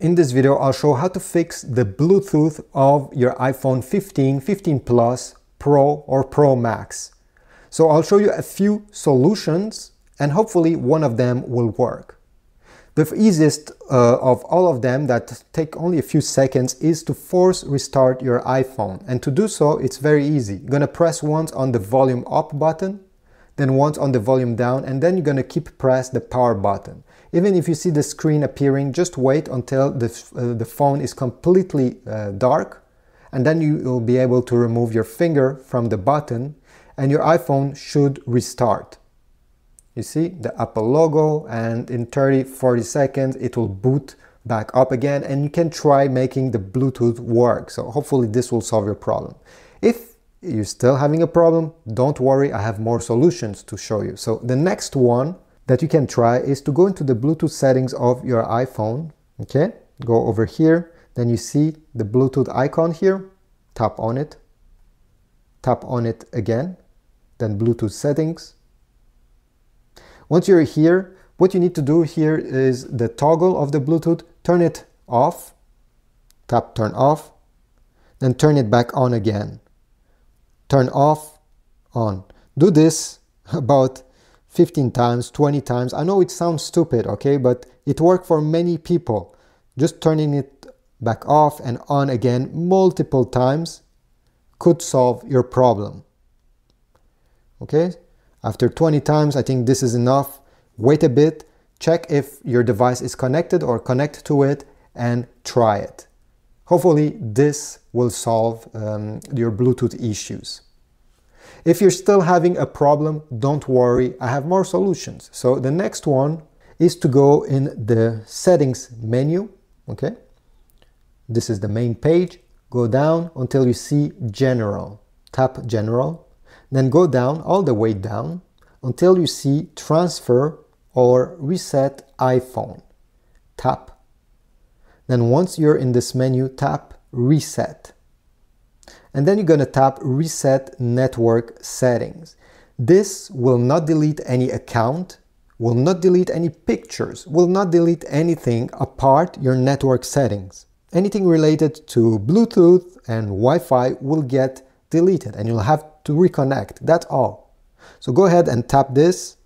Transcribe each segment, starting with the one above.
In this video, I'll show how to fix the Bluetooth of your iPhone 15, 15 Plus, Pro or Pro Max. So I'll show you a few solutions and hopefully one of them will work. The easiest uh, of all of them that take only a few seconds is to force restart your iPhone. And to do so, it's very easy. You're gonna press once on the volume up button, then once on the volume down, and then you're gonna keep press the power button. Even if you see the screen appearing, just wait until the, uh, the phone is completely uh, dark and then you will be able to remove your finger from the button and your iPhone should restart. You see the Apple logo and in 30, 40 seconds it will boot back up again and you can try making the Bluetooth work. So hopefully this will solve your problem. If you're still having a problem, don't worry, I have more solutions to show you. So the next one that you can try is to go into the Bluetooth settings of your iPhone. Okay, go over here. Then you see the Bluetooth icon here. Tap on it. Tap on it again. Then Bluetooth settings. Once you're here, what you need to do here is the toggle of the Bluetooth, turn it off. Tap turn off. Then turn it back on again. Turn off, on. Do this about 15 times, 20 times. I know it sounds stupid, okay, but it worked for many people. Just turning it back off and on again multiple times could solve your problem. Okay, after 20 times, I think this is enough. Wait a bit, check if your device is connected or connect to it and try it. Hopefully this will solve um, your Bluetooth issues. If you're still having a problem, don't worry, I have more solutions. So the next one is to go in the settings menu, okay? This is the main page. Go down until you see general. Tap general, then go down all the way down until you see transfer or reset iPhone. Tap. Then once you're in this menu, tap reset and then you're going to tap reset network settings. This will not delete any account, will not delete any pictures, will not delete anything apart your network settings. Anything related to Bluetooth and Wi-Fi will get deleted and you'll have to reconnect. That's all. So go ahead and tap this,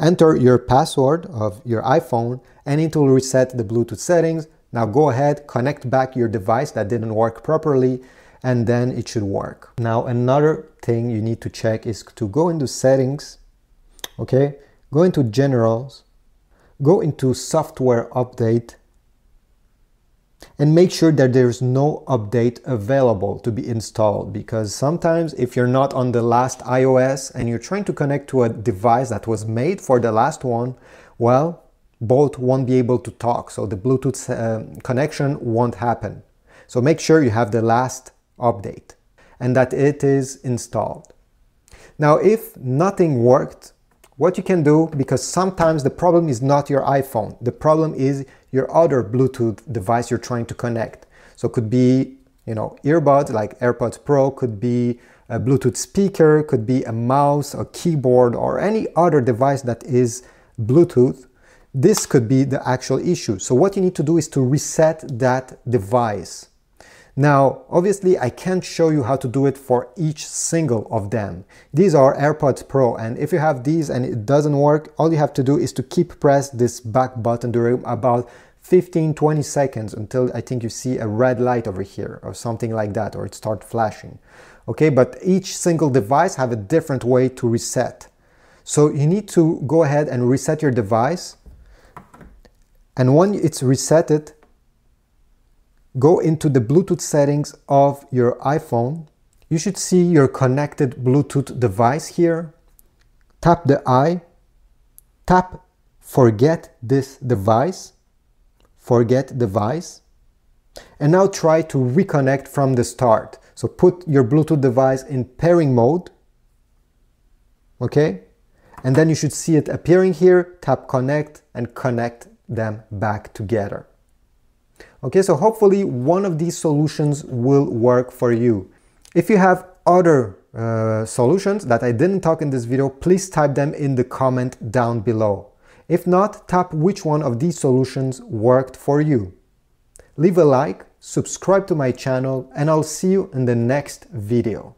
enter your password of your iPhone and it will reset the Bluetooth settings. Now go ahead, connect back your device that didn't work properly and then it should work. Now another thing you need to check is to go into settings, okay? Go into generals, go into software update and make sure that there's no update available to be installed because sometimes if you're not on the last iOS and you're trying to connect to a device that was made for the last one, well, both won't be able to talk. So the Bluetooth uh, connection won't happen. So make sure you have the last update and that it is installed. Now, if nothing worked, what you can do, because sometimes the problem is not your iPhone, the problem is your other Bluetooth device you're trying to connect. So it could be, you know, earbuds like AirPods Pro, could be a Bluetooth speaker, could be a mouse, a keyboard, or any other device that is Bluetooth. This could be the actual issue. So what you need to do is to reset that device. Now, obviously I can't show you how to do it for each single of them. These are AirPods Pro and if you have these and it doesn't work, all you have to do is to keep press this back button during about 15-20 seconds until I think you see a red light over here or something like that or it starts flashing. Okay, but each single device have a different way to reset. So you need to go ahead and reset your device and when it's resetted, go into the Bluetooth settings of your iPhone. You should see your connected Bluetooth device here. Tap the I, tap forget this device, forget device, and now try to reconnect from the start. So put your Bluetooth device in pairing mode, okay? And then you should see it appearing here, tap connect and connect them back together. Okay, so hopefully one of these solutions will work for you. If you have other uh, solutions that I didn't talk in this video, please type them in the comment down below. If not, tap which one of these solutions worked for you. leave a like, subscribe to my channel, and I'll see you in the next video.